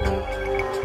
Música